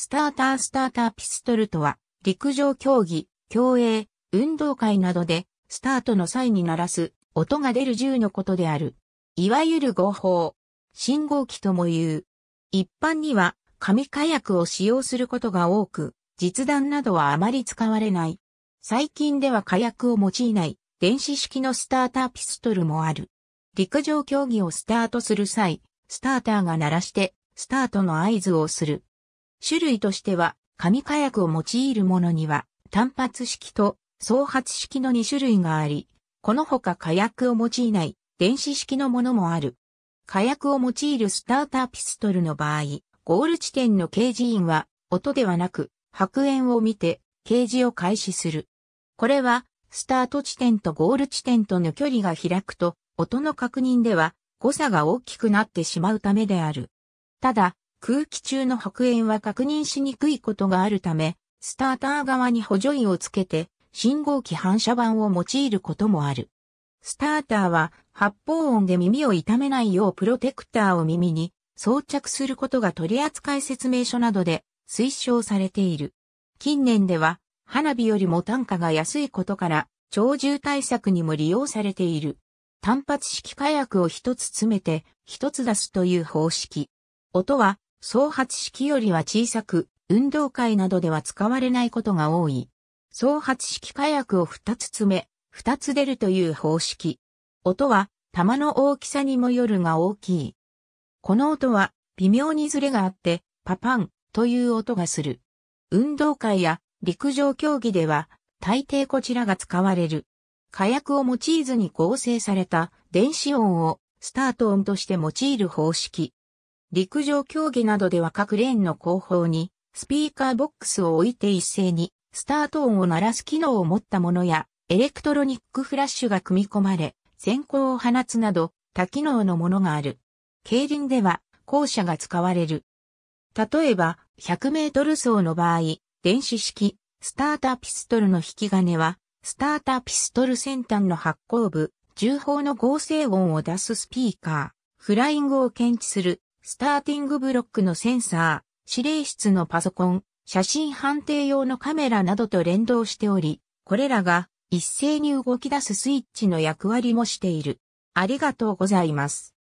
スタータースターターピストルとは、陸上競技、競泳、運動会などで、スタートの際に鳴らす音が出る銃のことである。いわゆる合法、信号機とも言う。一般には紙火薬を使用することが多く、実弾などはあまり使われない。最近では火薬を用いない電子式のスターターピストルもある。陸上競技をスタートする際、スターターが鳴らしてスタートの合図をする。種類としては、紙火薬を用いるものには単発式と双発式の2種類があり、この他火薬を用いない電子式のものもある。火薬を用いるスターターピストルの場合、ゴール地点の掲示員は音ではなく白煙を見て掲示を開始する。これはスタート地点とゴール地点との距離が開くと音の確認では誤差が大きくなってしまうためである。ただ、空気中の白煙は確認しにくいことがあるため、スターター側に補助員をつけて信号機反射板を用いることもある。スターターは発砲音で耳を痛めないようプロテクターを耳に装着することが取扱説明書などで推奨されている。近年では花火よりも単価が安いことから鳥獣対策にも利用されている。単発式火薬を一つ詰めて一つ出すという方式。音は双発式よりは小さく運動会などでは使われないことが多い。双発式火薬を二つ詰め、二つ出るという方式。音は弾の大きさにもよるが大きい。この音は微妙にずれがあってパパンという音がする。運動会や陸上競技では大抵こちらが使われる。火薬を用いずに合成された電子音をスタート音として用いる方式。陸上競技などでは各レーンの後方にスピーカーボックスを置いて一斉にスタート音を鳴らす機能を持ったものや、エレクトロニックフラッシュが組み込まれ、閃光を放つなど、多機能のものがある。競輪では、後者が使われる。例えば、100メートル走の場合、電子式、スターターピストルの引き金は、スターターピストル先端の発光部、重砲の合成音を出すスピーカー、フライングを検知する、スターティングブロックのセンサー、指令室のパソコン、写真判定用のカメラなどと連動しており、これらが一斉に動き出すスイッチの役割もしている。ありがとうございます。